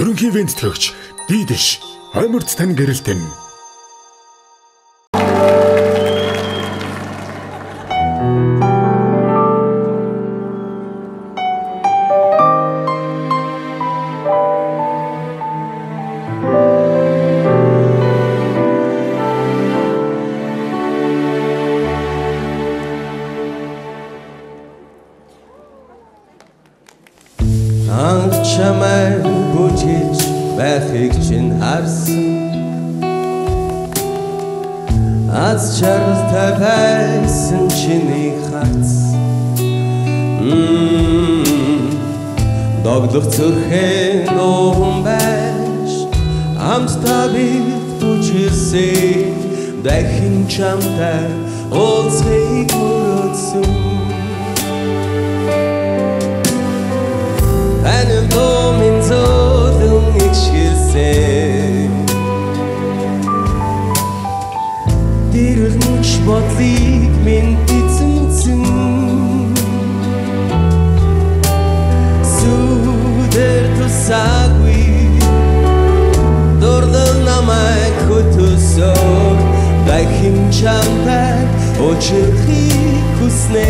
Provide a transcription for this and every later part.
Ерөнхий вент төгч дийдэш хойморц тань гэрэлтэн Анх чамайг бүжиж байхыг чинь харсан. Аз чаралтай байсан чиний хац Догдох зүрхэн нуун байж Амттай би бүжilsээ дахин чамтай уулзахыг мөрөөдсөн Дэрэл нүч бодлыг минь эзэмсэн. Сүдэр тусаагүй Дордол намайг хөтөсөөр Дахин чамтай очирхийг хүснээ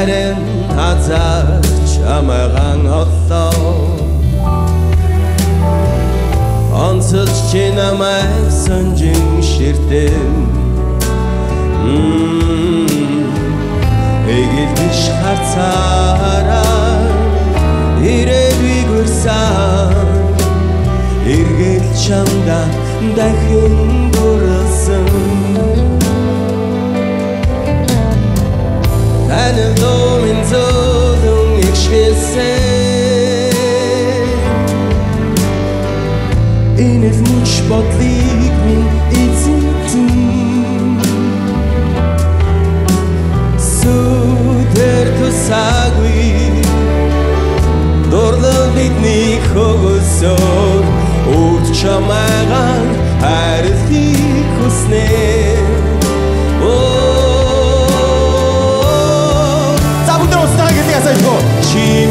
харин хазар чамайгаан холлоо Онцолж чи намайг сонжин ширтэн Эгэлдэж харцаараа Ирээдүй гүрсэн Эргэл чамда дахин Таны дόμын зөөлөн икшгэлсэн Энэ л муч бодлыг минь эзэмтэн Сүдэр тусаагүй Дурлал бидний хөгөсөөр Үрд чамайгаан хайрлахыг хүснээ Оо te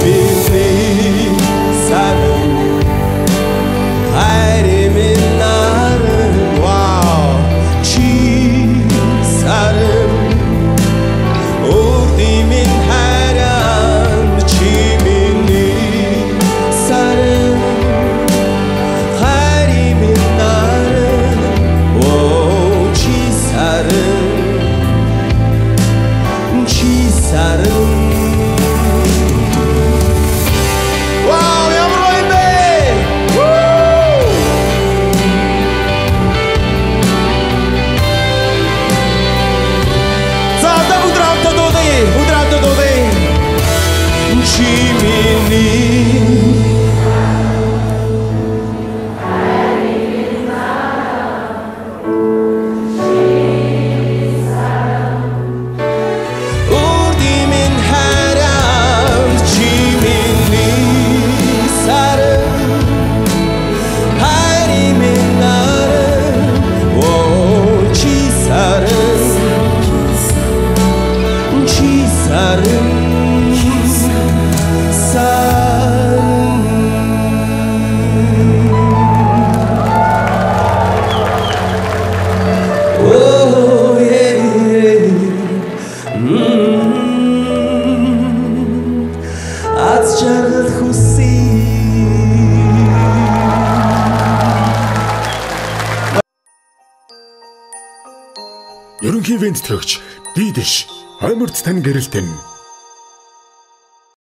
Чи Аз жаргал хүсье Ерөнхий вент төгч Дийдэш. Хойморц тань гэрэлтэн.